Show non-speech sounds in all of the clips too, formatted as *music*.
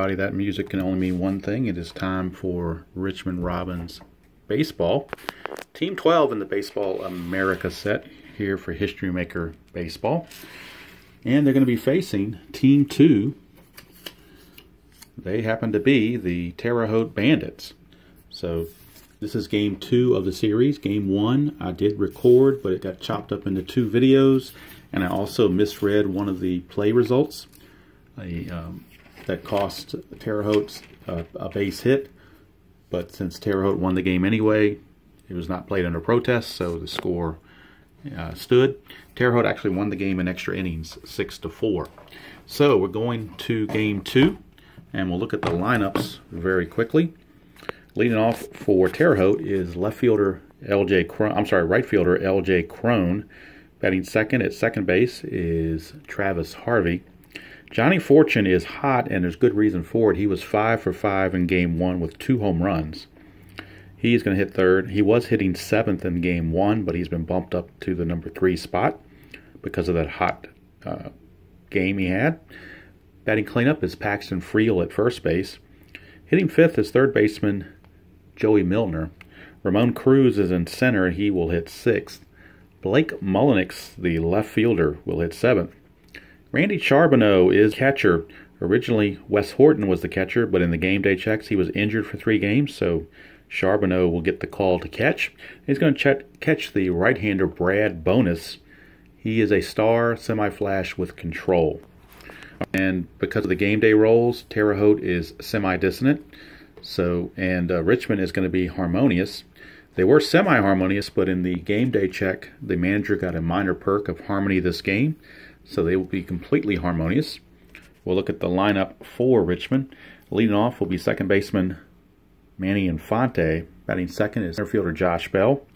Everybody, that music can only mean one thing. It is time for Richmond Robins baseball. Team 12 in the Baseball America set here for History Maker Baseball. And they're going to be facing Team 2. They happen to be the Terre Haute Bandits. So this is game two of the series. Game one, I did record, but it got chopped up into two videos. And I also misread one of the play results a, um, that cost Terre Haute a, a base hit. But since Terre Haute won the game anyway, it was not played under protest, so the score uh, stood. Terre Haute actually won the game in extra innings, six to four. So we're going to game two, and we'll look at the lineups very quickly. Leading off for Terre Haute is left fielder L.J. Crone. I'm sorry, right fielder L.J. Crone. Batting second at second base is Travis Harvey. Johnny Fortune is hot, and there's good reason for it. He was five for five in game one with two home runs. He's going to hit third. He was hitting seventh in game one, but he's been bumped up to the number three spot because of that hot uh, game he had. Batting cleanup is Paxton Friel at first base. Hitting fifth is third baseman Joey Milner. Ramon Cruz is in center. He will hit sixth. Blake Mullenix, the left fielder, will hit seventh. Randy Charbonneau is catcher. Originally, Wes Horton was the catcher, but in the game day checks, he was injured for three games, so Charbonneau will get the call to catch. He's going to catch the right-hander Brad Bonus. He is a star semi-flash with control. And because of the game day rolls, Terre Haute is semi-dissonant. So, and uh, Richmond is going to be harmonious. They were semi-harmonious, but in the game day check, the manager got a minor perk of harmony this game. So they will be completely harmonious. We'll look at the lineup for Richmond. Leading off will be second baseman Manny Infante. Batting second is center fielder Josh Bell.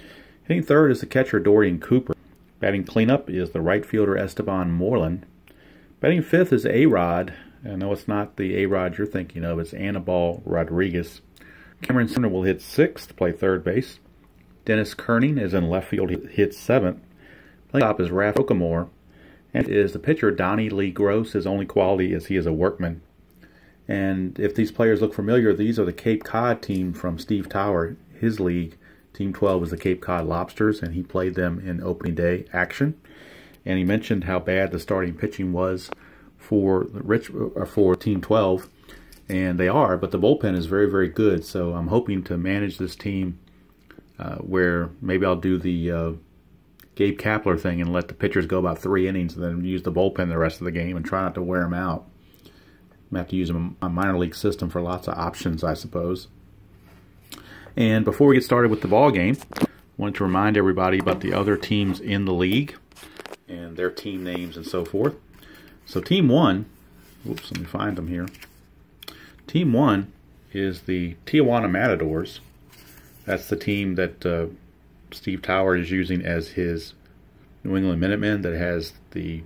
Hitting third is the catcher Dorian Cooper. Batting cleanup is the right fielder Esteban Moreland. Batting fifth is A-Rod. Know it's not the A-Rod you're thinking of. It's Anibal Rodriguez. Cameron Segren will hit sixth, to play third base. Dennis Kerning is in left field. He hits seventh. Playing top is Raph Roquemore. And is the pitcher Donnie Lee Gross. His only quality is he is a workman. And if these players look familiar, these are the Cape Cod team from Steve Tower, his league. Team 12 is the Cape Cod Lobsters, and he played them in opening day action. And he mentioned how bad the starting pitching was for Rich uh, for Team 12, and they are. But the bullpen is very, very good. So I'm hoping to manage this team uh, where maybe I'll do the uh, Gabe Kapler thing and let the pitchers go about three innings and then use the bullpen the rest of the game and try not to wear them out. I have to use a minor league system for lots of options, I suppose. And before we get started with the ball game, I wanted to remind everybody about the other teams in the league and their team names and so forth. So team one, whoops, let me find them here. Team one is the Tijuana Matadors. That's the team that uh, Steve Tower is using as his New England Minutemen that has the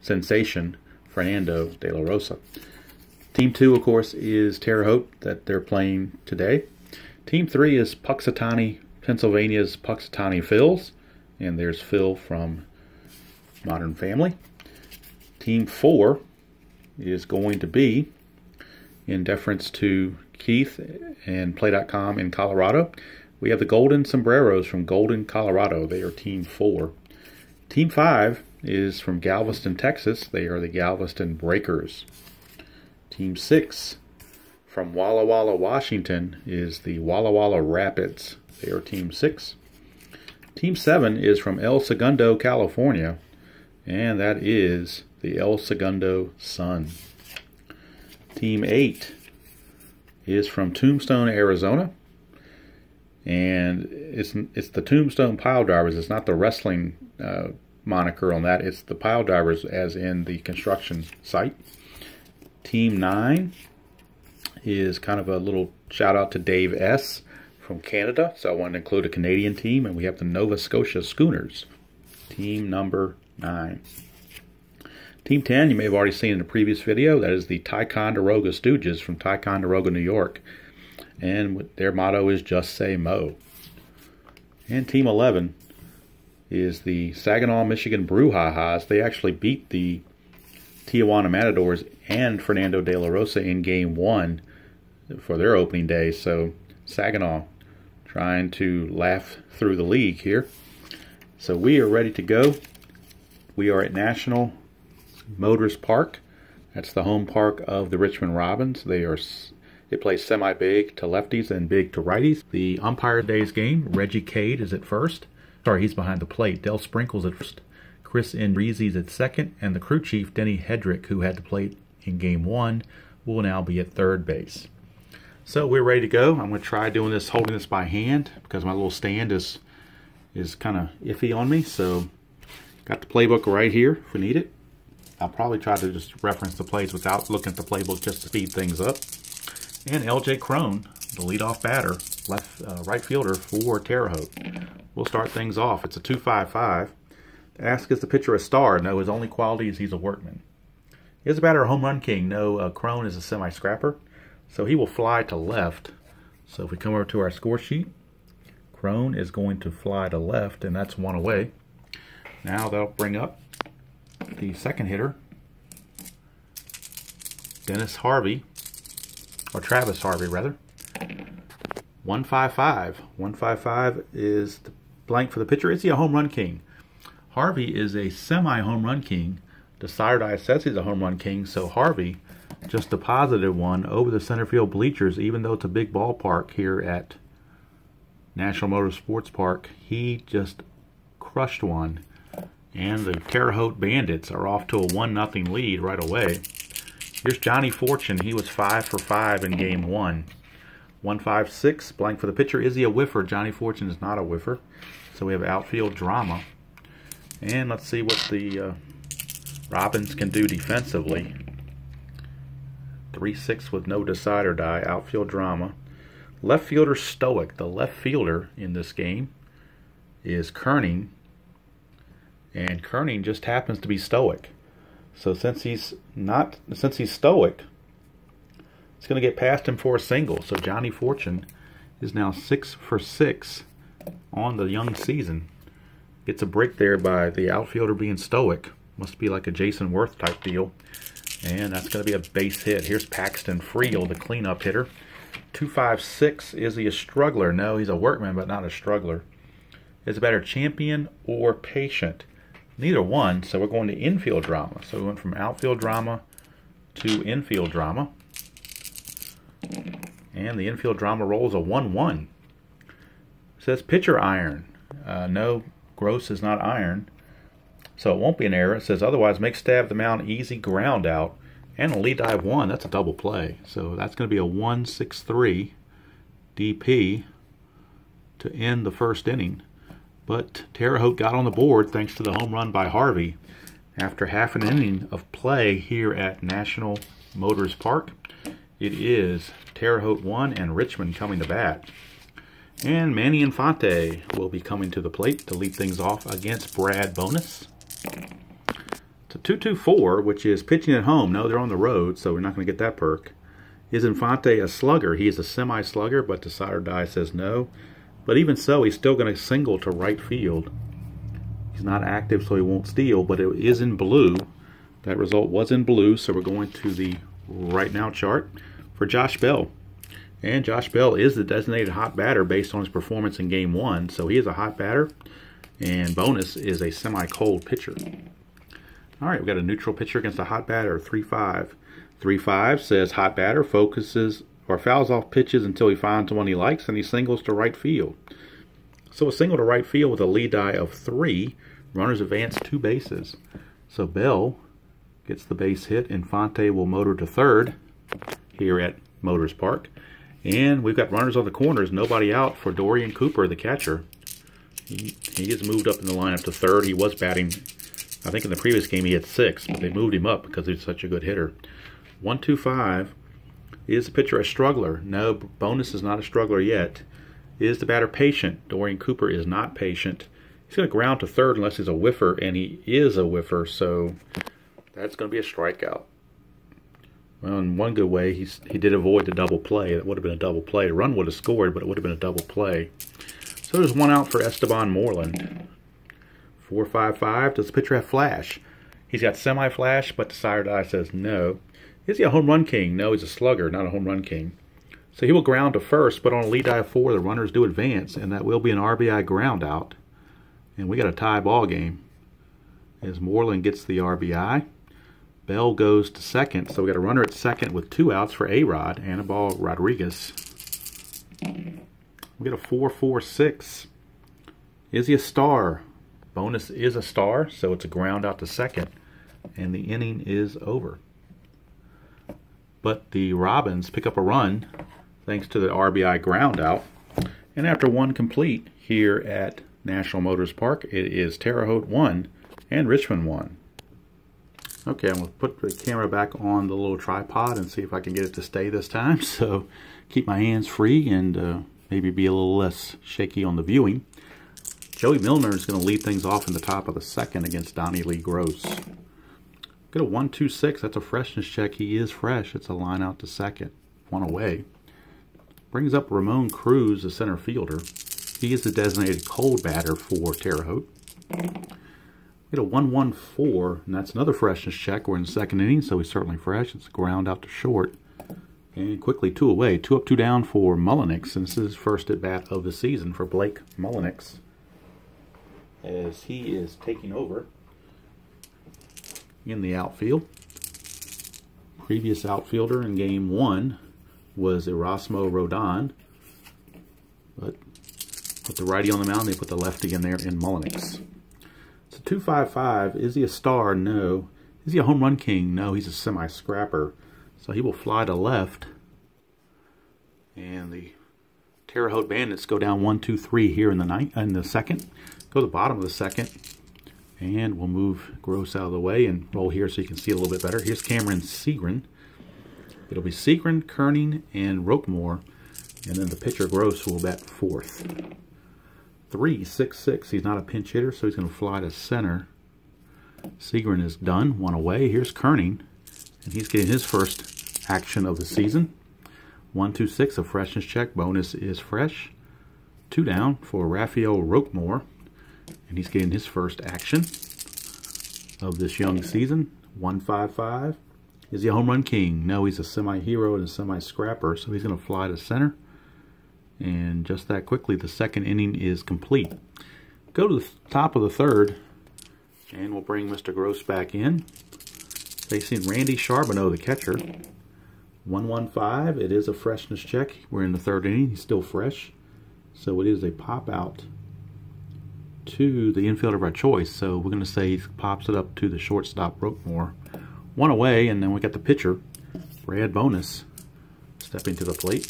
sensation Fernando de la Rosa. Team 2, of course, is Terre Haute that they're playing today. Team 3 is Punxsutawney, Pennsylvania's Punxsutawney Phils. And there's Phil from Modern Family. Team 4 is going to be, in deference to Keith and Play.com in Colorado, we have the Golden Sombreros from Golden, Colorado. They are Team 4. Team 5 is from Galveston, Texas. They are the Galveston Breakers. Team 6 from Walla Walla, Washington is the Walla Walla Rapids. They are Team 6. Team 7 is from El Segundo, California, and that is the El Segundo Sun. Team 8 is from Tombstone, Arizona, and it's it's the Tombstone Pile Drivers. It's not the wrestling uh, moniker on that. It's the Pile Drivers, as in the construction site. Team Nine is kind of a little shout out to Dave S from Canada. So I wanted to include a Canadian team, and we have the Nova Scotia Schooners, team number nine. Team 10, you may have already seen in a previous video, that is the Ticonderoga Stooges from Ticonderoga, New York and their motto is just say Mo. And Team 11 is the Saginaw, Michigan Brouhahas. They actually beat the Tijuana Matadors and Fernando De La Rosa in game one for their opening day. So Saginaw trying to laugh through the league here. So we are ready to go. We are at National Motors Park. That's the home park of the Richmond Robins. They are they play semi-big to lefties and big to righties. The umpire day's game, Reggie Cade is at first. Sorry, he's behind the plate. Dell Sprinkles at first. Chris Endreezy's at second. And the crew chief, Denny Hedrick, who had the plate in game one, will now be at third base. So we're ready to go. I'm going to try doing this, holding this by hand because my little stand is is kind of iffy on me. So got the playbook right here if we need it. I'll probably try to just reference the plays without looking at the playbook just to speed things up. And LJ Crone, the leadoff batter, left uh, right fielder for Terre Haute. We'll start things off. It's a 2-5-5. Ask is the pitcher a star? No, his only quality is he's a workman. Is a batter a home run king? No, uh, Crone is a semi-scrapper. So he will fly to left. So if we come over to our score sheet, Crone is going to fly to left, and that's one away. Now that'll bring up the second hitter, Dennis Harvey, or Travis Harvey rather. 155. 155 is the blank for the pitcher. Is he a home run king? Harvey is a semi home run king. The says he's a home run king, so Harvey just deposited one over the center field bleachers, even though it's a big ballpark here at National Motor Sports Park. He just crushed one. And the Terre Haute Bandits are off to a 1-0 lead right away. Here's Johnny Fortune. He was 5 for 5 in game 1. 156, blank for the pitcher. Is he a whiffer? Johnny Fortune is not a whiffer. So we have outfield drama. And let's see what the uh, Robins can do defensively. 3-6 with no decide or die. Outfield drama. Left fielder stoic. The left fielder in this game is Kerning. And Kerning just happens to be stoic. So since he's not since he's stoic, it's going to get past him for a single. So Johnny Fortune is now six for six on the young season. Gets a break there by the outfielder being stoic. Must be like a Jayson Werth type deal. And that's going to be a base hit. Here's Paxton Friel, the cleanup hitter. 256. Is he a struggler? No, he's a workman, but not a struggler. Is a better champion or patient? Neither one, so we're going to infield drama. So we went from outfield drama to infield drama. And the infield drama rolls a 1-1. Says pitcher iron. Uh, no, Gross is not iron. So it won't be an error. It says otherwise make stab the mound easy ground out. And a lead die one, that's a double play. So that's going to be a 1-6-3 DP to end the first inning. But Terre Haute got on the board thanks to the home run by Harvey after half an inning of play here at National Motors Park. It is Terre Haute 1 and Richmond coming to bat. And Manny Infante will be coming to the plate to lead things off against Brad Bonus. It's a 2-2-4, which is pitching at home. No, they're on the road, so we're not going to get that perk. Is Infante a slugger? He is a semi-slugger, but the side or die says no. But even so, he's still going to single to right field. He's not active, so he won't steal, but it is in blue. That result was in blue, so we're going to the right now chart for Josh Bell. And Josh Bell is the designated hot batter based on his performance in game one. So he is a hot batter. And bonus is a semi-cold pitcher. All right, we've got a neutral pitcher against a hot batter, 3-5. 3-5 says hot batter focuses or fouls off pitches until he finds one he likes and he singles to right field. So a single to right field with a lead die of three. Runners advance two bases. So Bell gets the base hit. Infante will motor to third here at Motors Park. And we've got runners on the corners, nobody out for Dorian Cooper, the catcher. He, he has moved up in the lineup to third. He was batting, I think in the previous game he had six, but they moved him up because he's such a good hitter. One, two, five. Is the pitcher a struggler? No, Bonus is not a struggler yet. Is the batter patient? Dorian Cooper is not patient. He's going to ground to third unless he's a whiffer, and he is a whiffer, so that's going to be a strikeout. Well, in one good way, he's, he did avoid the double play. It would have been a double play. The run would have scored, but it would have been a double play. So there's one out for Esteban Moreland. 4-5-5. Does the pitcher have flash? He's got semi-flash, but the sire eye says no. Is he a home run king? No, he's a slugger, not a home run king. So he will ground to first, but on a lead die four, the runners do advance, and that will be an RBI ground out. And we got a tie ball game. As Moreland gets the RBI, Bell goes to second, so we got a runner at second with two outs for A-Rod, Anibal Rodriguez. We get a 4-4-6. Is he a star? Bonus is a star, so it's a ground out to second, and the inning is over. But the Robins pick up a run thanks to the RBI ground out. And after one complete here at National Motors Park, it is Terre Haute 1 and Richmond 1. Okay, I'm going to put the camera back on the little tripod and see if I can get it to stay this time. *laughs* So keep my hands free and uh, maybe be a little less shaky on the viewing. Joey Milner is going to lead things off in the top of the second against Donnie Lee Gross. Get a 1-2-6. That's a freshness check. He is fresh. It's a line out to second. One away. Brings up Ramon Cruz, the center fielder. He is the designated cold batter for Terre Haute. Get a 1-1-4, and that's another freshness check. We're in the second inning, so he's certainly fresh. It's ground out to short. And quickly, two away. Two up, two down for Mullenix. And this is first at bat of the season for Blake Mullenix. As he is taking over in the outfield. Previous outfielder in game one was Erasmo Rodon. But put the righty on the mound, they put the lefty in there in Mullenix. It's a 255. Is he a star? No. Is he a home run king? No, he's a semi-scrapper. So he will fly to left. And the Terre Haute Bandits go down one, two, three here in the ninth in the second. Go to the bottom of the second. And we'll move Gross out of the way and roll here so you can see a little bit better. Here's Cameron Segren. It'll be Segren, Kerning, and Roquemore. And then the pitcher Gross will bat fourth. Three, six, six. He's not a pinch hitter, so he's going to fly to center. Segren is done, one away. Here's Kerning, and he's getting his first action of the season. One, two, six, a freshness check. Bonus is fresh. Two down for Raphael Roquemore, and he's getting his first action of this young season. One, five, five. Is he a home run king? No, he's a semi-hero and a semi-scrapper, so he's going to fly to center. And just that quickly, the second inning is complete. Go to the top of the third, and we'll bring Mr. Gross back in. Facing Randy Charbonneau, the catcher. 115, it is a freshness check. We're in the third inning, he's still fresh. So it is a pop out to the infielder of our choice. So we're going to say he pops it up to the shortstop, Roquemore. One away, and then we got the pitcher, Brad Bonus, stepping to the plate.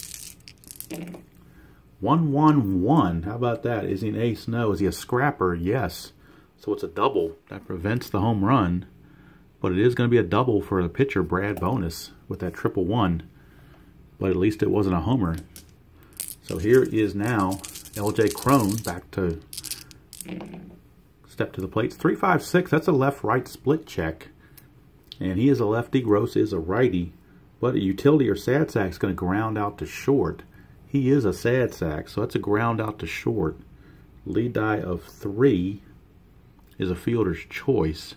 1-1-1. How about that? Is he an ace? No. Is he a scrapper? Yes. So it's a double. That prevents the home run. But it is going to be a double for the pitcher, Brad Bonus, with that triple one. But at least it wasn't a homer. So here is now LJ Crone back to step to the plate. 3-5-6. That's a left-right split check. And he is a lefty. Gross is a righty. But a utility or sad sack is going to ground out to short. He is a sad sack, so that's a ground out to short. Lead die of three is a fielder's choice.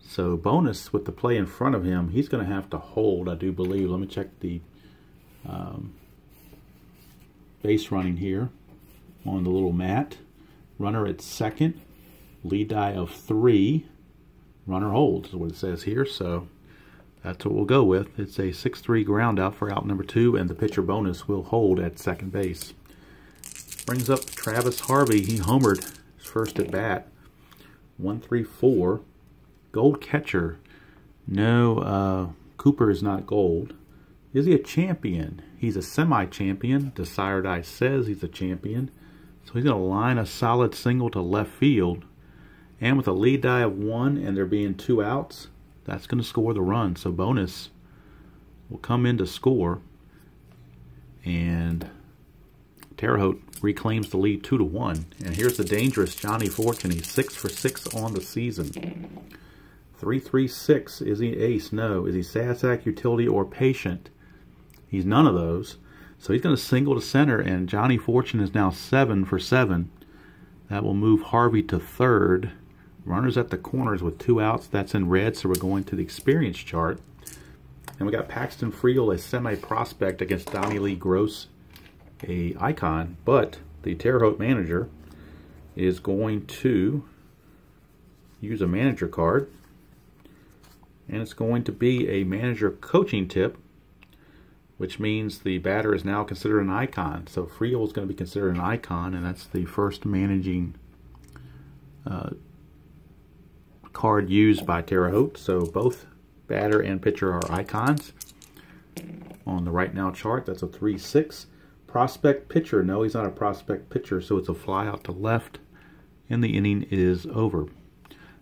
So bonus with the play in front of him, he's going to have to hold, I do believe. Let me check the um, base running here on the little mat. Runner at second, lead die of three. Runner holds is what it says here. So that's what we'll go with. It's a 6-3 ground out for out number two, and the pitcher bonus will hold at second base. Brings up Travis Harvey. He homered his first at bat. 1-3-4. Gold catcher. No, uh, Cooper is not gold. Is he a champion? He's a semi-champion. Desired Eye says he's a champion. So he's going to line a solid single to left field. And with a lead die of one and there being two outs, that's going to score the run. So bonus will come in to score. And Terre Haute reclaims the lead 2 to one. And here's the dangerous Johnny Fortune. He's 6 for 6 on the season. 336. Is he ace? No. Is he sad sack, utility, or patient? He's none of those. So he's going to single to center, and Johnny Fortune is now 7 for 7. That will move Harvey to third runners at the corners with two outs. That's in red, so we're going to the experience chart. And we got Paxton Friel, a semi-prospect against Donnie Lee Gross, a icon. But the Terre Haute manager is going to use a manager card. And it's going to be a manager coaching tip, which means the batter is now considered an icon. So Friel is going to be considered an icon, and that's the first managing uh, card used by Terre Haute. So both batter and pitcher are icons. On the right now chart, that's a 3-6. Prospect pitcher, no, he's not a prospect pitcher, so it's a fly out to left, and the inning is over.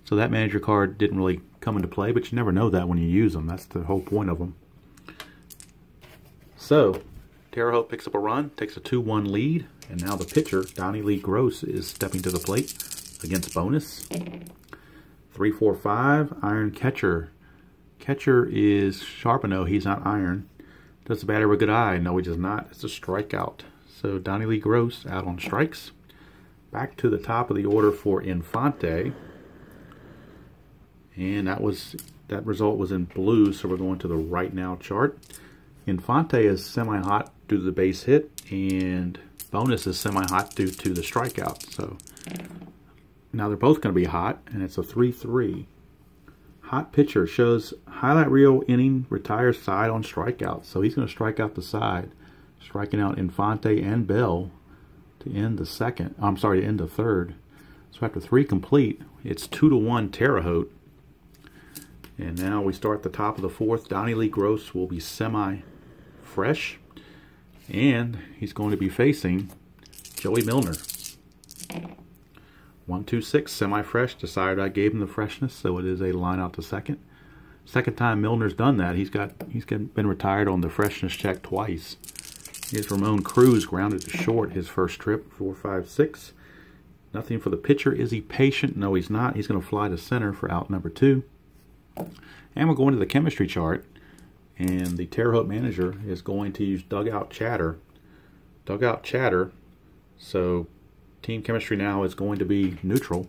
So that manager card didn't really come into play, but you never know that when you use them. That's the whole point of them. So, Terre Haute picks up a run, takes a 2-1 lead, and now the pitcher, Donnie Lee Gross, is stepping to the plate against bonus. 3-4-5, iron catcher. Catcher is Charbonneau, he's not iron. Does the batter have a good eye? No, he does not. It's a strikeout. So Donnie Lee Gross out on strikes. Back to the top of the order for Infante. And that was that result was in blue, so we're going to the right now chart. Infante is semi-hot due to the base hit, and bonus is semi-hot due to the strikeout. So now they're both going to be hot, and it's a 3-3. Hot pitcher shows highlight reel inning, retires side on strikeout. So he's going to strike out the side, striking out Infante and Bell to end the second. I'm sorry, to end the third. So after three complete, it's two to one Terre Haute. And now we start the top of the fourth. Donnie Lee Gross will be semi-fresh. And he's going to be facing Joey Milner. One, two, six, semi-fresh. Decided I gave him the freshness, so it is a line out to second. Second time Milner's done that. He's got he's been retired on the freshness check twice. Here's Ramon Cruz grounded to short his first trip. Four, five, six. Nothing for the pitcher. Is he patient? No, he's not. He's going to fly to center for out number two. And we're going to the chemistry chart. And the Terre Haute manager is going to use dugout chatter. Dugout chatter. So team chemistry now is going to be neutral.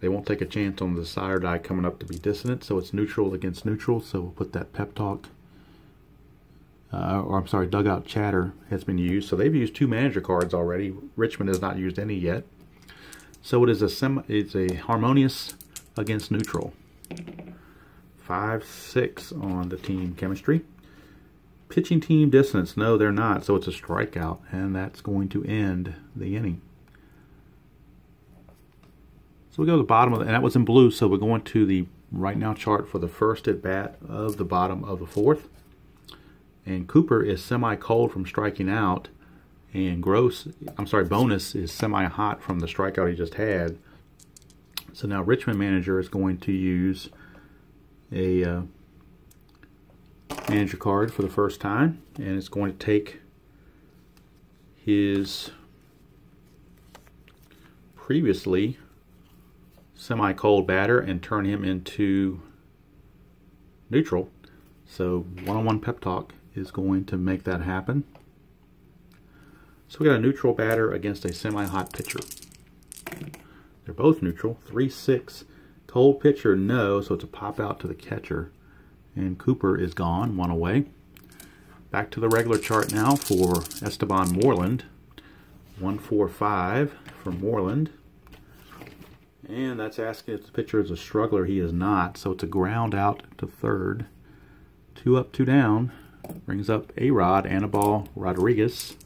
They won't take a chance on the sire die coming up to be dissonant, so it's neutral against neutral. So we'll put that pep talk, uh, or I'm sorry, dugout chatter has been used. So they've used two manager cards already. Richmond has not used any yet. So it is a semi, it's a harmonious against neutral. Five six on the team chemistry. Pitching team distance, no, they're not. So it's a strikeout, and that's going to end the inning. So we go to the bottom of the, and that was in blue, so we're going to the right now chart for the first at bat of the bottom of the fourth. And Cooper is semi-cold from striking out, and Gross, I'm sorry, Bonus is semi-hot from the strikeout he just had. So now Richmond manager is going to use a uh, manager card for the first time, and it's going to take his previously semi-cold batter and turn him into neutral. So one-on-one -on -one pep talk is going to make that happen. So we got a neutral batter against a semi-hot pitcher. They're both neutral. 3-6. Cold pitcher, no, so it's a pop out to the catcher. And Cooper is gone, one away. Back to the regular chart now for Esteban Moreland. 145 for Moreland. And that's asking if the pitcher is a struggler. He is not. So it's a ground out to third. Two up, two down. Brings up A-Rod, Anibal Rodriguez.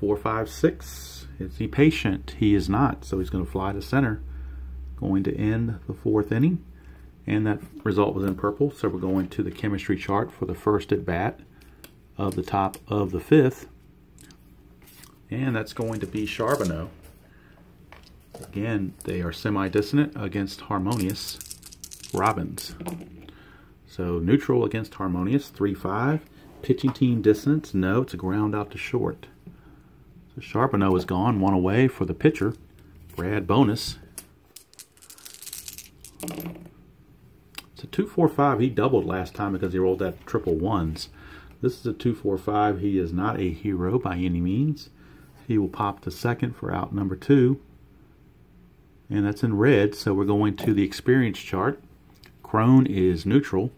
Four, five, six. Is he patient? He is not. So he's going to fly to center. Going to end the fourth inning. And that result was in purple. So we're going to the chemistry chart for the first at bat of the top of the fifth. And that's going to be Charbonneau. Again, they are semi-dissonant against harmonious Robins. So neutral against harmonious, 3-5. Pitching team dissonance, no, it's a ground out to short. Charbonneau is gone, one away for the pitcher. Brad Bonus. It's a 2-4-5. He doubled last time because he rolled that triple ones. This is a 2-4-5. He is not a hero by any means. He will pop to second for out number two. And that's in red, so we're going to the experience chart. Crone is neutral,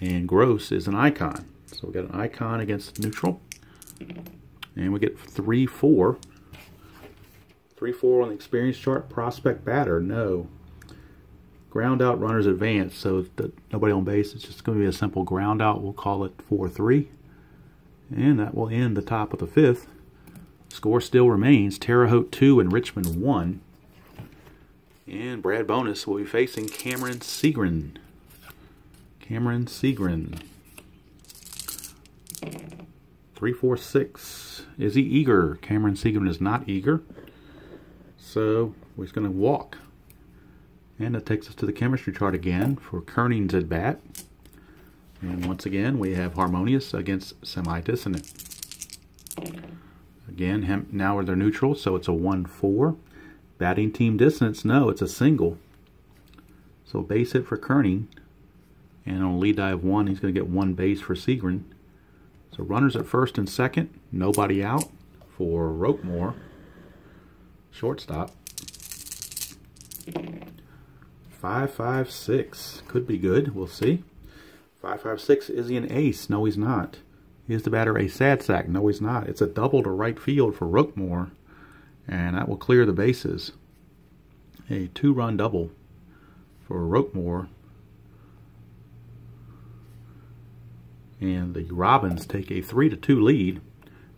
and Gross is an icon. So we got an icon against neutral. And we get 3-4. 3-4 on the experience chart. Prospect batter, no. Ground out runners advance, so nobody on base. It's just going to be a simple ground out. We'll call it 4-3. And that will end the top of the fifth. Score still remains. Terre Haute 2 and Richmond 1. And Brad Bonus will be facing Cameron Segren. Cameron Segren. 346. Is he eager? Cameron Segren is not eager. So we're just going to walk. And that takes us to the chemistry chart again for Kernings at bat. And once again, we have Harmonious against Semi-Dissonant. Again, now they're neutral, so it's a 1-4. Batting team distance, no, it's a single. So base hit for Kerning. And on lead die one, he's going to get one base for Segren. So runners at first and second, nobody out for Roquemore. Shortstop. Five five six could be good. We'll see. Five five six is he an ace? No, he's not. Is the batter a sad sack? No, he's not. It's a double to right field for Roquemore, and that will clear the bases. A two-run double for Roquemore And the Robins take a 3 to 2 lead.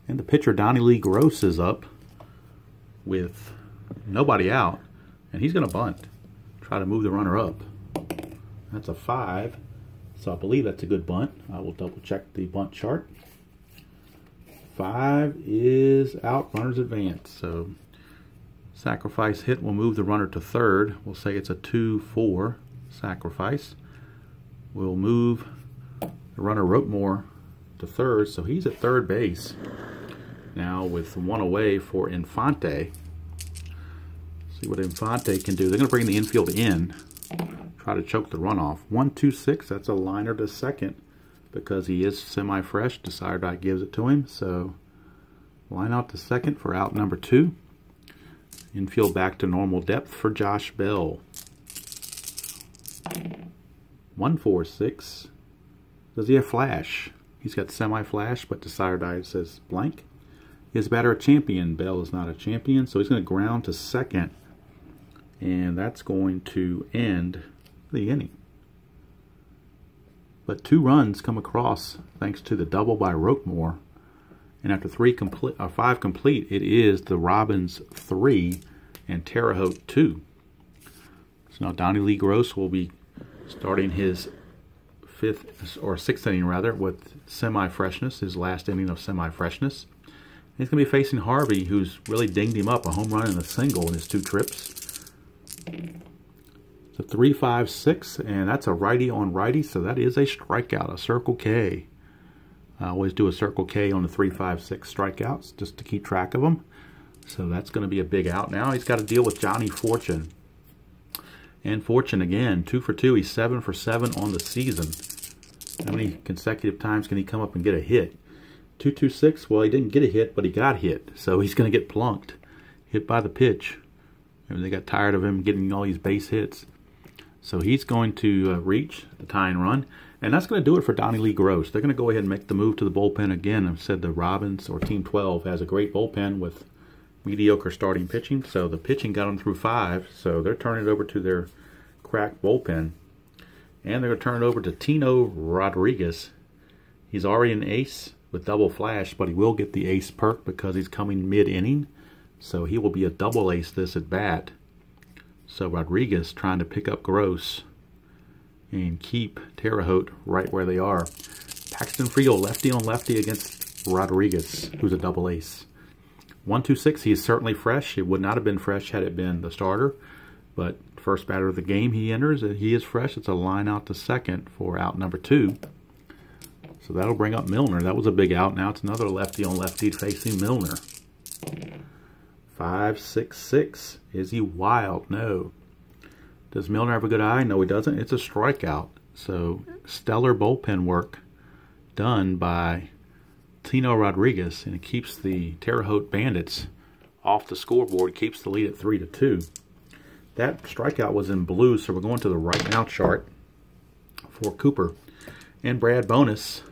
And the pitcher, Donnie Lee Gross, is up with nobody out. And he's going to bunt. Try to move the runner up. That's a 5. So I believe that's a good bunt. I will double check the bunt chart. 5 is out. Runner's advance. So sacrifice hit will move the runner to third. We'll say it's a 2-4 sacrifice. We'll move the runner Roquemore to third, so he's at third base. Now with one away for Infante. See what Infante can do. They're going to bring the infield in, try to choke the runoff. One, two, six. That's a liner to second because he is semi-fresh. Desire gives it to him. So line out to second for out number two. Infield back to normal depth for Josh Bell. One, four, six. Does he have flash? He's got semi-flash, but Desire Die says blank. Is batter a champion? Bell is not a champion, so he's going to ground to second. And that's going to end the inning. But two runs come across thanks to the double by Roquemore. And after three complete, uh, five complete, it is the Robins three and Terre Haute two. So now Donnie Lee Gross will be starting his fifth or sixth inning rather with semi-freshness, his last inning of semi-freshness. He's going to be facing Harvey, who's really dinged him up a home run and a single in his two trips. It's a 3-5-6, and that's a righty on righty, so that is a strikeout, a Circle K. I always do a Circle K on the 3-5-6 strikeouts just to keep track of them. So that's going to be a big out now. He's got to deal with Johnny Fortune. And Fortune again, two for two. He's seven for seven on the season. How many consecutive times can he come up and get a hit? 226, well, he didn't get a hit, but he got hit. So he's going to get plunked, hit by the pitch. Maybe they got tired of him getting all these base hits. So he's going to uh, reach the tying run. And that's going to do it for Donnie Lee Gross. They're going to go ahead and make the move to the bullpen again. I've said the Robins or Team 12 has a great bullpen with mediocre starting pitching. So the pitching got them through five. So they're turning it over to their crack bullpen. And they're going to turn it over to Tino Rodriguez. He's already an ace with double flash, but he will get the ace perk because he's coming mid-inning. So he will be a double ace this at bat. So Rodriguez trying to pick up Gross and keep Terre Haute right where they are. Paxton Friel, lefty on lefty against Rodriguez, who's a double ace. 126, he's certainly fresh. It would not have been fresh had it been the starter. But first batter of the game he enters, he is fresh. It's a line out to second for out number two. So that'll bring up Milner. That was a big out. Now it's another lefty on lefty facing Milner. Five, six, six. Is he wild? No. Does Milner have a good eye? No, he doesn't. It's a strikeout. So stellar bullpen work done by Tino Rodriguez, and it keeps the Terre Haute Bandits off the scoreboard, keeps the lead at 3 to 2. That strikeout was in blue, so we're going to the right now chart for Cooper. And Brad Bonus.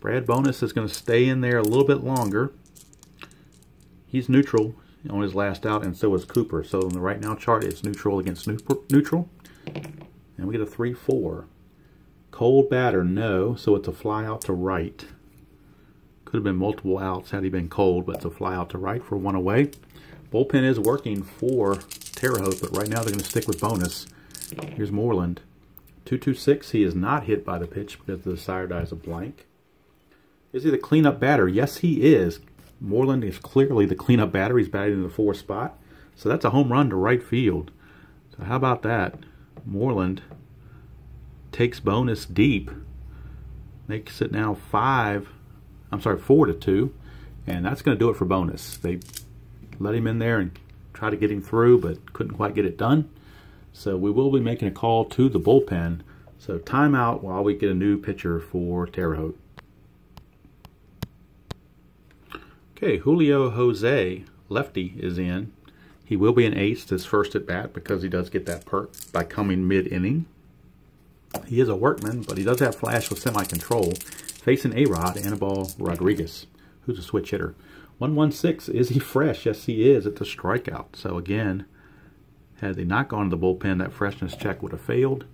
Brad Bonus is going to stay in there a little bit longer. He's neutral on his last out, and so is Cooper. So in the right now chart, it's neutral against neutral. And we get a 3-4. Cold batter, no. So it's a fly out to right. Could have been multiple outs had he been cold, but it's a fly out to right for one away. Bullpen is working for Terre Haute, but right now they're going to stick with bonus. Here's Moreland. 226, he is not hit by the pitch because the sire is a blank. Is he the cleanup batter? Yes, he is. Moreland is clearly the cleanup batter. He's batting in the four spot. So that's a home run to right field. So how about that? Moreland takes bonus deep. Makes it now five, I'm sorry, four to two. And that's going to do it for bonus. They let him in there and try to get him through, but couldn't quite get it done. So we will be making a call to the bullpen. So timeout while we get a new pitcher for Terre Haute. Okay, Julio Jose, lefty, is in. He will be an ace this first at bat because he does get that perk by coming mid-inning. He is a workman, but he does have flash with semi-control, facing A-Rod, Anibal Rodriguez, who's a switch hitter. 116, is he fresh? Yes, he is. It's a strikeout. So again, had they not gone to the bullpen, that freshness check would have failed,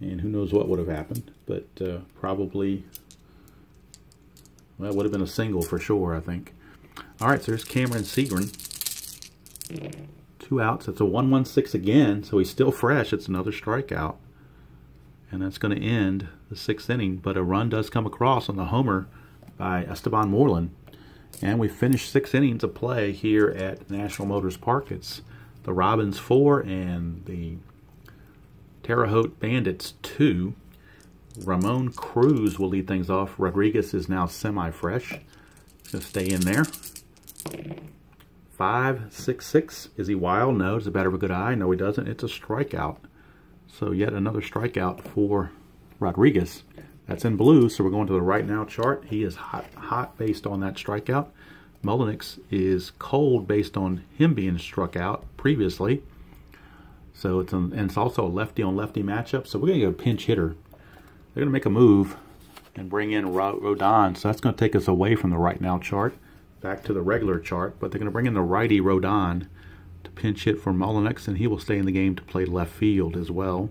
and who knows what would have happened. But uh, probably, well, it would have been a single for sure, I think. All right, so there's Cameron Segren. Two outs. It's a 1-1-6 again, so he's still fresh. It's another strikeout. And that's going to end the sixth inning. But a run does come across on the homer by Esteban Moreland. And we finished six innings of play here at National Motors Park. It's the Robins 4 and the Terre Haute Bandits 2. Ramon Cruz will lead things off. Rodriguez is now semi-fresh. To stay in there. Five, six, six. Is he wild? No. Does it better of a good eye? No, he doesn't. It's a strikeout. So yet another strikeout for Rodriguez. That's in blue, so we're going to the right now chart. He is hot, hot based on that strikeout. Mullenix is cold based on him being struck out previously. So it's an, and it's also a lefty on lefty matchup. So we're going to get a pinch hitter. They're going to make a move and bring in Rodon. So that's going to take us away from the right now chart back to the regular chart. But they're going to bring in the righty Rodon to pinch hit for Mullenix, and he will stay in the game to play left field as well.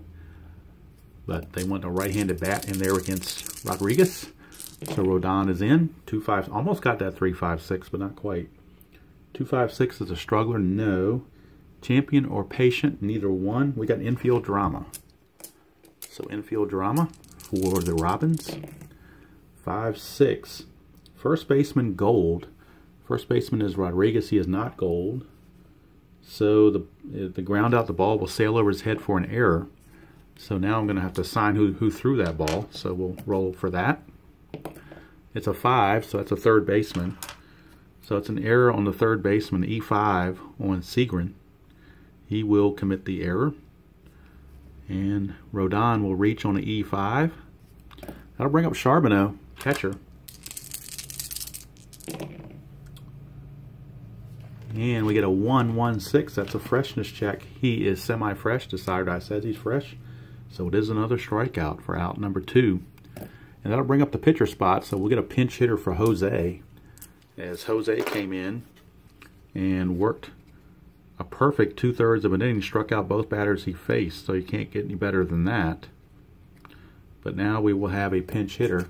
But they want a right-handed bat in there against Rodriguez. So Rodon is in. Two five, almost got that three five six, but not quite. Two five six is a struggler. No. Champion or patient? Neither one. We got infield drama. So infield drama for the Robins. Five six. First baseman gold. First baseman is Rodriguez. He is not gold. So the the ground out the ball will sail over his head for an error. So now I'm going to have to sign who, who threw that ball. So we'll roll for that. It's a 5, so that's a third baseman. So it's an error on the third baseman, E5 on Segren. He will commit the error. And Rodon will reach on the E5. That'll bring up Charbonneau, catcher. And we get a 1-1-6. That's a freshness check. He is semi-fresh. The die says he's fresh. So it is another strikeout for out number two. And that'll bring up the pitcher spot. So we'll get a pinch hitter for Jose. As Jose came in and worked a perfect two-thirds of an inning, struck out both batters he faced. So you can't get any better than that. But now we will have a pinch hitter.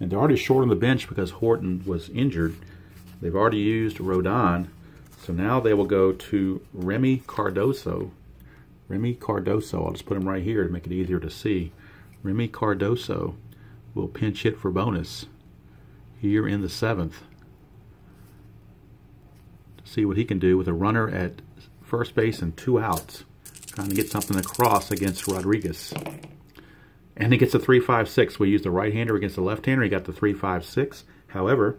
And they're already short on the bench because Horton was injured. They've already used Rodon. So now they will go to Remy Cardoso Remy Cardoso, I'll just put him right here to make it easier to see. Remy Cardoso will pinch hit for Bonus here in the seventh. To see what he can do with a runner at first base and two outs. Trying to get something across against Rodriguez. And he gets a 3-5-6. We use the right-hander against the left-hander. He got the 3-5-6. However,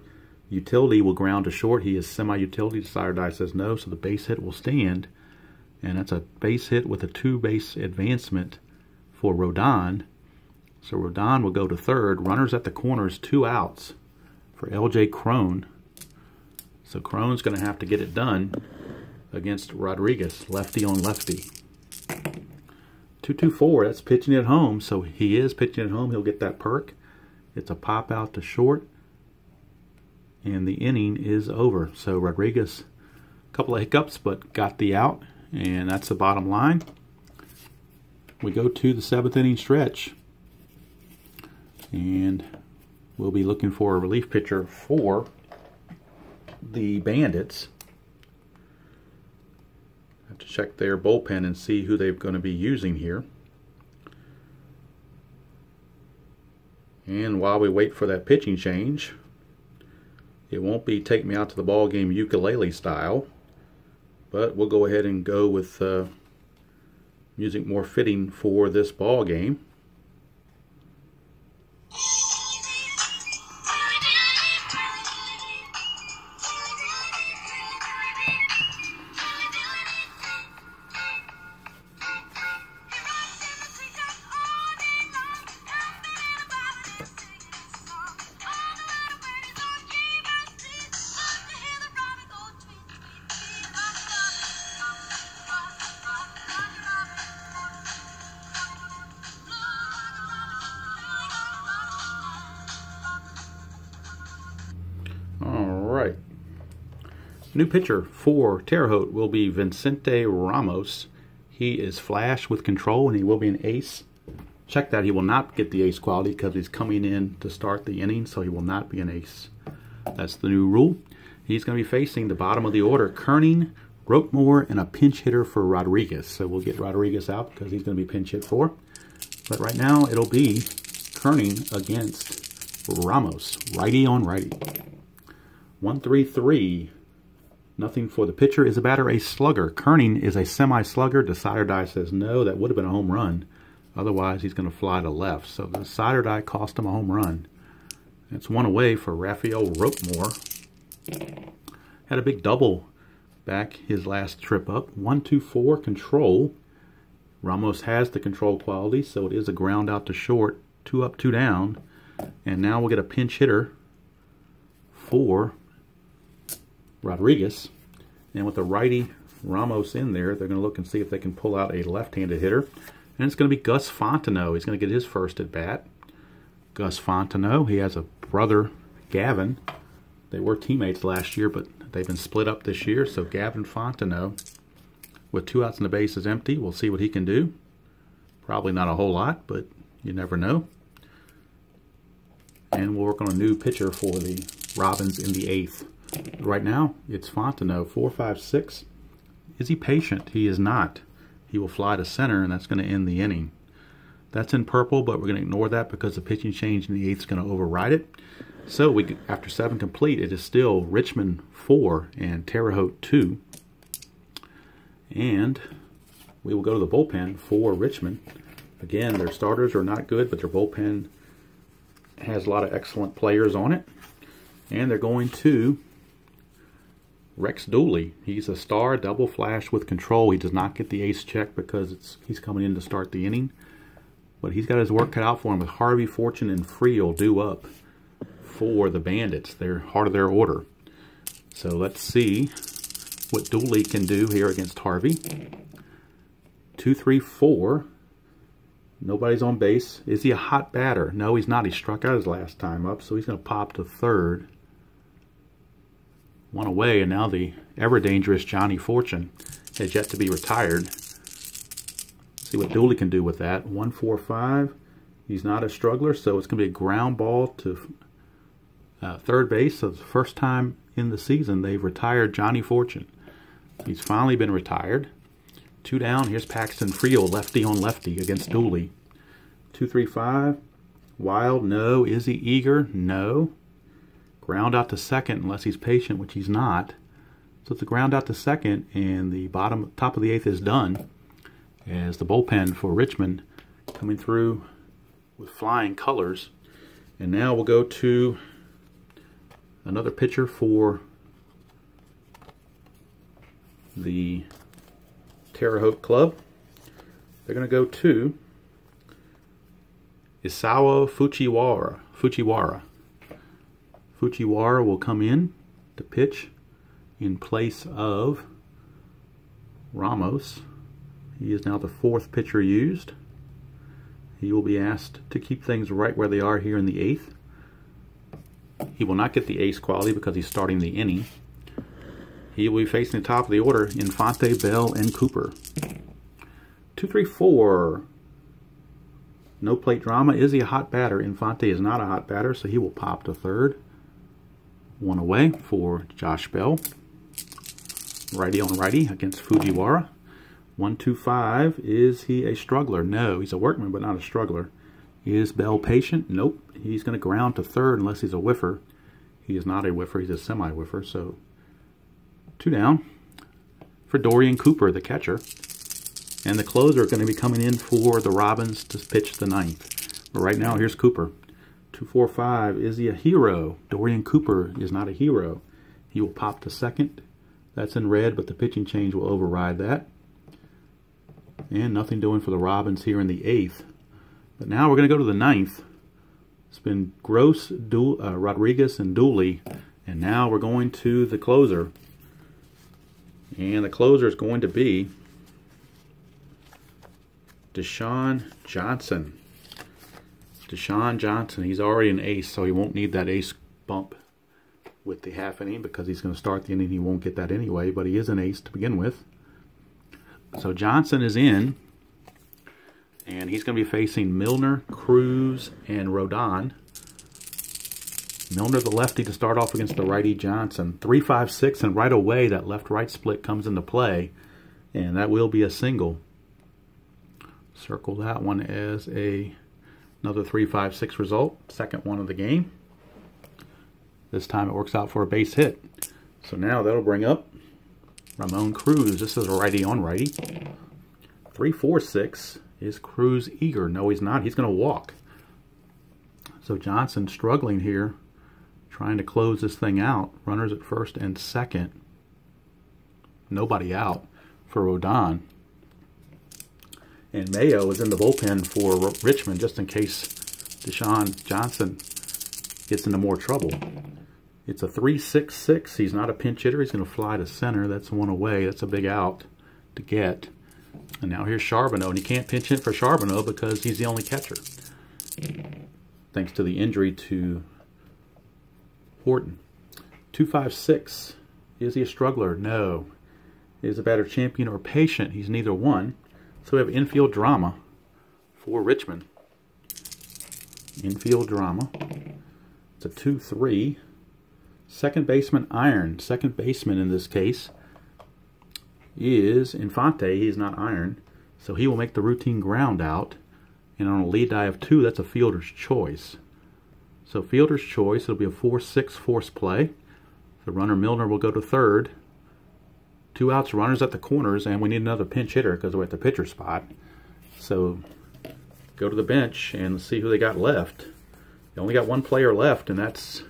utility will ground to short. He is semi-utility. Sire die says no, so the base hit will stand. And that's a base hit with a two base advancement for Rodon. So Rodon will go to third. Runners at the corners, two outs for LJ Crone. So Crone's going to have to get it done against Rodriguez, lefty on lefty. 224, that's pitching at home. So he is pitching at home. He'll get that perk. It's a pop out to short. And the inning is over. So Rodriguez, a couple of hiccups, but got the out. And that's the bottom line. We go to the seventh inning stretch. And we'll be looking for a relief pitcher for the Bandits. Have to check their bullpen and see who they're going to be using here. And while we wait for that pitching change, it won't be take me out to the ball game ukulele style, but we'll go ahead and go with uh, music more fitting for this ball game. New pitcher for Terre Haute will be Vicente Ramos. He is flash with control and he will be an ace. Check that he will not get the ace quality because he's coming in to start the inning, so he will not be an ace. That's the new rule. He's going to be facing the bottom of the order, Kerning, Roquemore, and a pinch hitter for Rodriguez. So we'll get Rodriguez out because he's going to be pinch hit for. But right now it'll be Kerning against Ramos, righty on righty. 133. Nothing for the pitcher. Is a batter a slugger? Kerning is a semi-slugger. Decider die says no. That would have been a home run. Otherwise, he's going to fly to left. So the decider die cost him a home run. It's one away for Raphael Roquemore. Had a big double back his last trip up. One, two, four, control. Ramos has the control quality, so it is a ground out to short. Two up, two down. And now we'll get a pinch hitter for Rodriguez. And with the righty Ramos in there, they're going to look and see if they can pull out a left-handed hitter. And it's going to be Gus Fontenot. He's going to get his first at bat. Gus Fontenot, he has a brother, Gavin. They were teammates last year, but they've been split up this year. So Gavin Fontenot, with two outs and the base is empty, we'll see what he can do. Probably not a whole lot, but you never know. And we'll work on a new pitcher for the Robins in the eighth. Right now, it's Fontenot, 456. Is he patient? He is not. He will fly to center, and that's going to end the inning. That's in purple, but we're going to ignore that because the pitching change in the eighth is going to override it. So we, after seven complete, it is still Richmond 4 and Terre Haute 2. And we will go to the bullpen for Richmond. Again, their starters are not good, but their bullpen has a lot of excellent players on it. And they're going to Rex Dooley. He's a star double flash with control. He does not get the ace check because it's he's coming in to start the inning. But he's got his work cut out for him with Harvey, Fortune, and Friel due up for the Bandits. They're heart of their order. So let's see what Dooley can do here against Harvey. Two, three, four. Nobody's on base. Is he a hot batter? No, he's not. He struck out his last time up, so he's going to pop to third one away, and now the ever-dangerous Johnny Fortune has yet to be retired. See what Dooley can do with that. 145. He's not a struggler, so it's going to be a ground ball to uh, third base. So the first time in the season they've retired Johnny Fortune. He's finally been retired. Two down. Here's Paxton Friel, lefty on lefty against Dooley. Two, three, five. Wild, no. Is he eager? No ground out to second unless he's patient, which he's not. So it's a ground out to second, and the bottom top of the eighth is done. As the bullpen for Richmond coming through with flying colors. And now we'll go to another pitcher for the Terre Haute Club. They're going to go to Isawa Fujiwara. Fujiwara. Fujiwara will come in to pitch in place of Ramos. He is now the fourth pitcher used. He will be asked to keep things right where they are here in the eighth. He will not get the ace quality because he's starting the inning. He will be facing the top of the order, Infante, Bell, and Cooper. Two, three, four. No plate drama. Is he a hot batter? Infante is not a hot batter, so he will pop to third. One away for Josh Bell. Righty on righty against Fujiwara. One, two, five. Is he a struggler? No, he's a workman, but not a struggler. Is Bell patient? Nope. He's going to ground to third unless he's a whiffer. He is not a whiffer. He's a semi-whiffer. So two down for Dorian Cooper, the catcher. And the closer are going to be coming in for the Robins to pitch the ninth. But right now, here's Cooper. 245. Is he a hero? Dorian Cooper is not a hero. He will pop to second. That's in red, but the pitching change will override that. And nothing doing for the Robins here in the eighth. But now we're going to go to the ninth. It's been Gross, du uh, Rodriguez, and Dooley. And now we're going to the closer. And the closer is going to be Deshaun Johnson. Deshaun Johnson, he's already an ace, so he won't need that ace bump with the half inning because he's going to start the inning. He won't get that anyway, but he is an ace to begin with. So Johnson is in, and he's going to be facing Milner, Cruz, and Rodon. Milner, the lefty, to start off against the righty Johnson. 3-5-6, and right away that left-right split comes into play, and that will be a single. Circle that one as a another 3-5-6 result, second one of the game. This time it works out for a base hit. So now that'll bring up Ramon Cruz. This is a righty on righty. 3-4-6. Is Cruz eager? No, he's not. He's going to walk. So Johnson struggling here, trying to close this thing out. Runners at first and second. Nobody out for Rodon. And Mayo is in the bullpen for Richmond just in case Deshaun Johnson gets into more trouble. It's a 3-6-6. He's not a pinch hitter. He's going to fly to center. That's one away. That's a big out to get. And now here's Charbonneau, and he can't pinch hit for Charbonneau because he's the only catcher. Thanks to the injury to Horton. 256. Is he a struggler? No. Is a batter champion or patient? He's neither one. So we have infield drama for Richmond. Infield drama. It's a 2-3. Second baseman iron. Second baseman in this case is Infante. He's not iron. So he will make the routine ground out. And on a lead die of two, that's a fielder's choice. So fielder's choice, it'll be a 4-6 force play. The runner Milner will go to third. Two outs, runners at the corners, and we need another pinch hitter because we're at the pitcher spot. So go to the bench and see who they got left. They only got one player left, and that's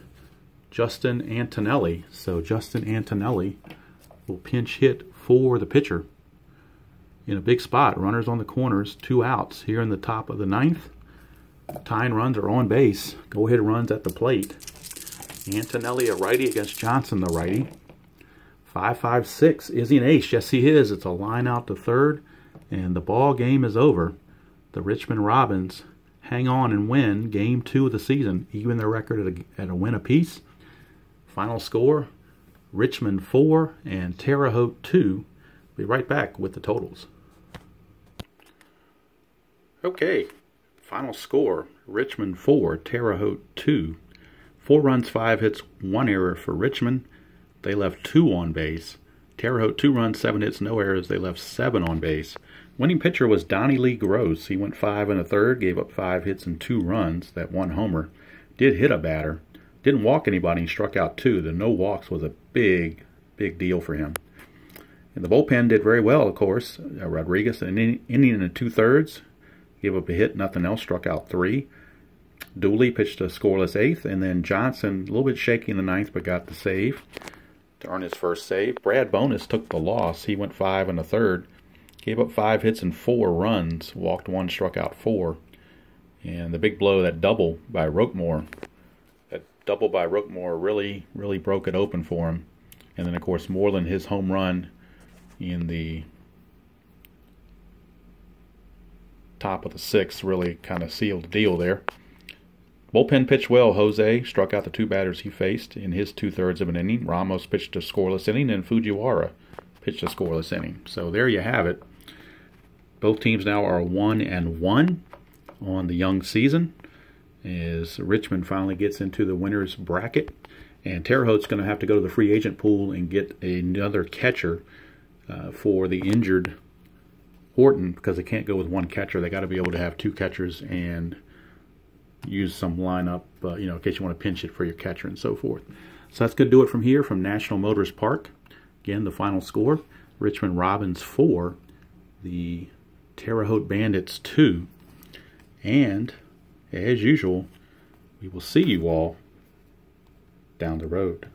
Justin Antonelli. So Justin Antonelli will pinch hit for the pitcher in a big spot. Runners on the corners, two outs here in the top of the ninth. Tying runs are on base. Go ahead runs at the plate. Antonelli, a righty against Johnson, the righty. 5-5-6. Is he an ace? Yes, he is. It's a line out to third, and the ball game is over. The Richmond Robins hang on and win game two of the season, even their record at a, at a win apiece. Final score, Richmond 4 and Terre Haute 2. Be right back with the totals. Okay, final score, Richmond 4, Terre Haute 2. Four runs, five hits, one error for Richmond. They left two on base. Terre Haute, two runs, seven hits, no errors. They left seven on base. Winning pitcher was Donnie Lee Gross. He went five and a third, gave up five hits and two runs, that one homer. Did hit a batter. Didn't walk anybody, he struck out two. The no walks was a big, big deal for him. And the bullpen did very well, of course. Uh, Rodriguez, an inning and a two-thirds, gave up a hit, nothing else, struck out three. Dooley pitched a scoreless eighth, and then Johnson, a little bit shaky in the ninth, but got the save earn his first save. Brad Bonus took the loss. He went five and a third, gave up five hits and four runs, walked one, struck out four. And the big blow, that double by Roquemore, that double by Roquemore really, really broke it open for him. And then, of course, Moreland, his home run in the top of the sixth really kind of sealed the deal there. Bullpen pitched well. Jose struck out the two batters he faced in his two thirds of an inning. Ramos pitched a scoreless inning, and Fujiwara pitched a scoreless inning. So there you have it. Both teams now are one and one on the young season. As Richmond finally gets into the winners bracket, and Terre Haute's going to have to go to the free agent pool and get another catcher uh, for the injured Horton because they can't go with one catcher. They got to be able to have two catchers and use some lineup, uh, you know, in case you want to pinch it for your catcher and so forth. So that's going to do it from here from National Motors Park. Again, the final score Richmond Robins 4, the Terre Haute Bandits 2. And as usual, we will see you all down the road.